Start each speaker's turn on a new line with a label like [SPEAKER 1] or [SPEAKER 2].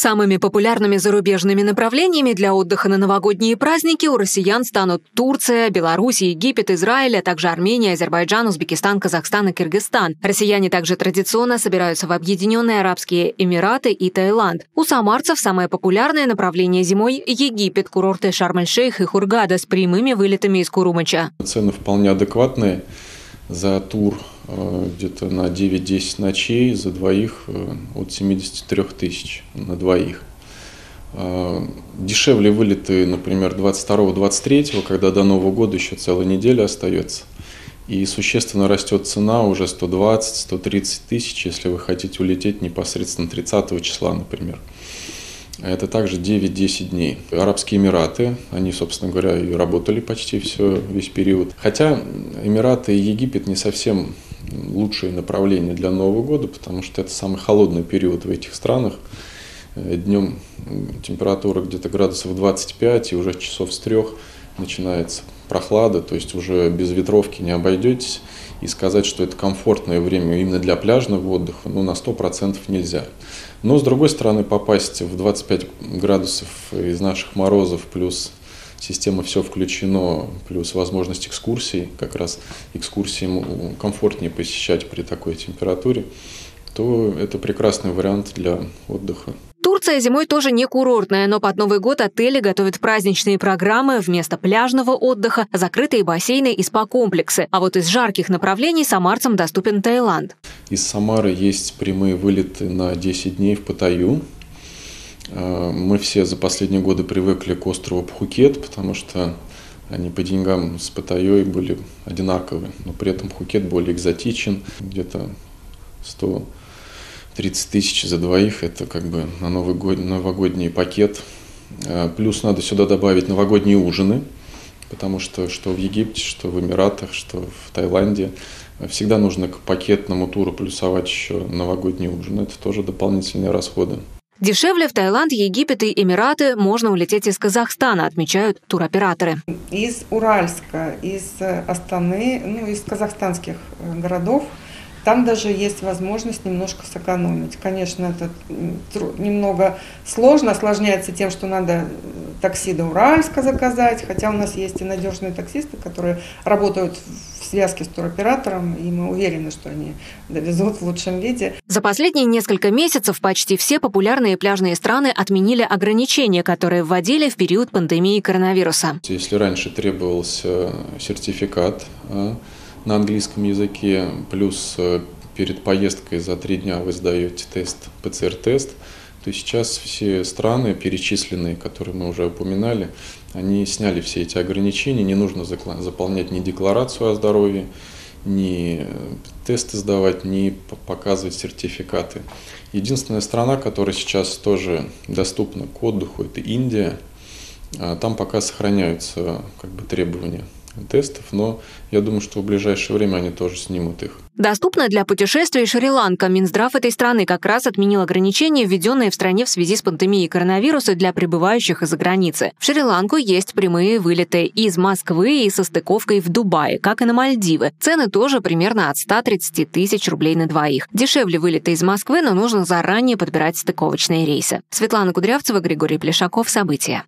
[SPEAKER 1] Самыми популярными зарубежными направлениями для отдыха на новогодние праздники у россиян станут Турция, Беларусь, Египет, Израиль, а также Армения, Азербайджан, Узбекистан, Казахстан и Кыргызстан. Россияне также традиционно собираются в Объединенные Арабские Эмираты и Таиланд. У самарцев самое популярное направление зимой – Египет, курорты Шарм-эль-Шейх и Хургада с прямыми вылетами из Курумыча.
[SPEAKER 2] Цены вполне адекватные за тур где-то на 9-10 ночей, за двоих э, от 73 тысяч на двоих. Э, дешевле вылеты, например, 22-23, когда до Нового года еще целая неделя остается. И существенно растет цена уже 120-130 тысяч, если вы хотите улететь непосредственно 30 числа, например. Это также 9-10 дней. Арабские Эмираты, они, собственно говоря, и работали почти все, весь период. Хотя Эмираты и Египет не совсем лучшие направления для Нового года, потому что это самый холодный период в этих странах. Днем температура где-то градусов 25, и уже часов с трех начинается прохлада, то есть уже без ветровки не обойдетесь. И сказать, что это комфортное время именно для пляжного отдыха, ну, на 100% нельзя. Но, с другой стороны, попасть в 25 градусов из наших морозов, плюс система все включено, плюс возможность экскурсий, как раз экскурсии комфортнее посещать при такой температуре, то это прекрасный вариант для отдыха.
[SPEAKER 1] Турция зимой тоже не курортная, но под Новый год отели готовят праздничные программы вместо пляжного отдыха, закрытые бассейны и спа-комплексы. А вот из жарких направлений самарцам доступен Таиланд.
[SPEAKER 2] Из Самары есть прямые вылеты на 10 дней в Паттайю. А, мы все за последние годы привыкли к острову Пхукет, потому что они по деньгам с Паттайей были одинаковы, но при этом Пхукет более экзотичен, где-то 100 30 тысяч за двоих – это как бы на Новый год, новогодний пакет. А, плюс надо сюда добавить новогодние ужины, потому что что в Египте, что в Эмиратах, что в Таиланде всегда нужно к пакетному туру плюсовать еще новогодний ужин. Это тоже дополнительные расходы.
[SPEAKER 1] Дешевле в Таиланд, Египет и Эмираты можно улететь из Казахстана, отмечают туроператоры.
[SPEAKER 3] Из Уральска, из Астаны, ну, из казахстанских э, городов – там даже есть возможность немножко сэкономить. Конечно, это немного сложно, осложняется тем, что надо э, такси до Уральска заказать, хотя у нас есть и надежные таксисты, которые работают связке с туроператором, и мы уверены, что они довезут в лучшем виде.
[SPEAKER 1] За последние несколько месяцев почти все популярные пляжные страны отменили ограничения, которые вводили в период пандемии коронавируса.
[SPEAKER 2] Если раньше требовался сертификат, а, на английском языке, плюс э, перед поездкой за три дня вы сдаете тест, ПЦР-тест, то сейчас все страны, перечисленные, которые мы уже упоминали, они сняли все эти ограничения, не нужно заполнять ни декларацию о здоровье, ни э, тесты сдавать, ни показывать сертификаты. Единственная страна, которая сейчас тоже доступна к отдыху, это Индия. А там пока сохраняются как бы, требования тестов, но я думаю, что в ближайшее время они тоже снимут их.
[SPEAKER 1] Доступна для путешествий Шри-Ланка. Минздрав этой страны как раз отменил ограничения, введенные в стране в связи с пандемией коронавируса для прибывающих из-за границы. В Шри-Ланку есть прямые вылеты из Москвы и со стыковкой в Дубае, как и на Мальдивы. Цены тоже примерно от 130 тысяч рублей на двоих. Дешевле вылеты из Москвы, но нужно заранее подбирать стыковочные рейсы. Светлана Кудрявцева, Григорий Плешаков. События.